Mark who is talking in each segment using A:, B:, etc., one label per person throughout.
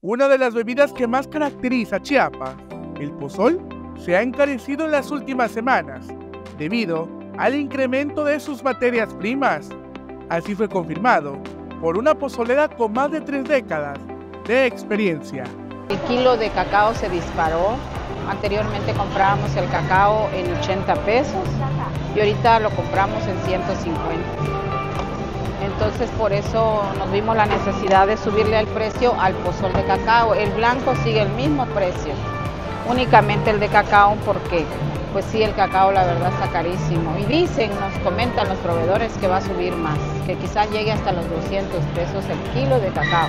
A: Una de las bebidas que más caracteriza a Chiapas, el pozol, se ha encarecido en las últimas semanas debido al incremento de sus materias primas. Así fue confirmado por una pozolera con más de tres décadas de experiencia.
B: El kilo de cacao se disparó. Anteriormente comprábamos el cacao en 80 pesos y ahorita lo compramos en 150. Entonces por eso nos vimos la necesidad de subirle el precio al pozol de cacao. El blanco sigue el mismo precio, únicamente el de cacao porque pues sí, el cacao la verdad está carísimo. Y dicen, nos comentan los proveedores que va a subir más, que quizás llegue hasta los 200 pesos el kilo de cacao.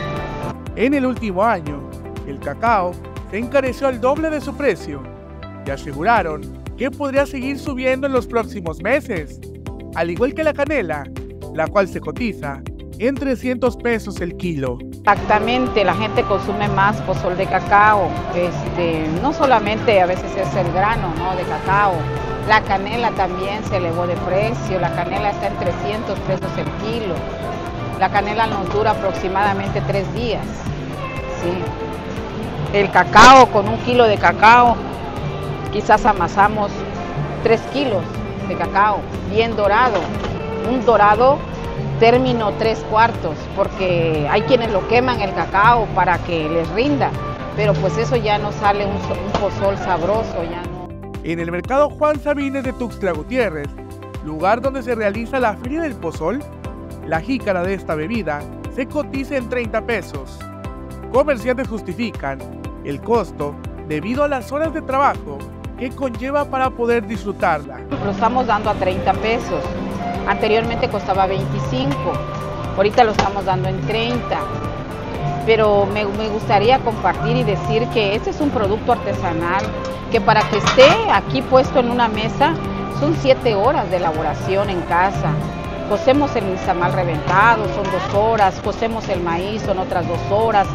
A: En el último año, el cacao se encareció al doble de su precio y aseguraron que podría seguir subiendo en los próximos meses, al igual que la canela, la cual se cotiza en 300 pesos el kilo.
B: Exactamente, la gente consume más pozol de cacao, este, no solamente a veces es el grano ¿no? de cacao, la canela también se elevó de precio, la canela está en 300 pesos el kilo, la canela nos dura aproximadamente tres días. ¿sí? El cacao, con un kilo de cacao, quizás amasamos tres kilos de cacao, bien dorado, un dorado término tres cuartos, porque hay quienes lo queman el cacao para que les rinda, pero pues eso ya no sale un, un pozol sabroso, ya no.
A: En el mercado Juan Sabines de Tuxtla Gutiérrez, lugar donde se realiza la feria del pozol, la jícara de esta bebida se cotiza en 30 pesos. Comerciantes justifican el costo debido a las horas de trabajo que conlleva para poder disfrutarla.
B: Lo estamos dando a 30 pesos. Anteriormente costaba 25, ahorita lo estamos dando en 30. Pero me, gustaría compartir y decir que este es un producto artesanal que para que esté aquí puesto en una mesa son 7 horas de elaboración en casa. Cocemos el nixamal reventado, son dos horas, cocemos el maíz, son otras dos horas,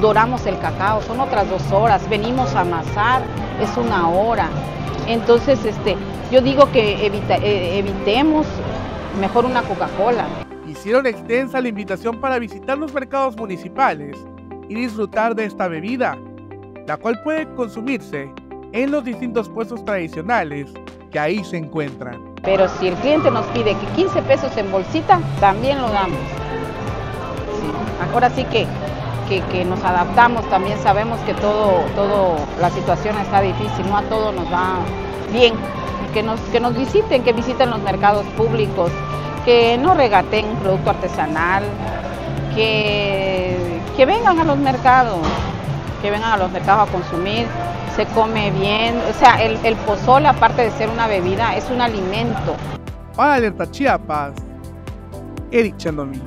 B: doramos el cacao, son otras dos horas, venimos a amasar, es una hora. Entonces, este, yo digo que eh, evitemos mejor una Coca-Cola.
A: Hicieron extensa la invitación para visitar los mercados municipales y disfrutar de esta bebida, la cual puede consumirse en los distintos puestos tradicionales que ahí se encuentran.
B: Pero si el cliente nos pide que 15 pesos en bolsita, también lo damos. Sí. Ahora sí que, que, que, nos adaptamos, también sabemos que todo, todo, la situación está difícil, no a todo nos va bien. Que nos, que nos visiten, que visiten los mercados públicos, que no regaten producto artesanal, que, que vengan a los mercados, que vengan a los mercados a consumir, se come bien, o sea, el, el pozol aparte de ser una bebida, es un alimento.
A: Para Alerta Chiapas, Eric Chandomí.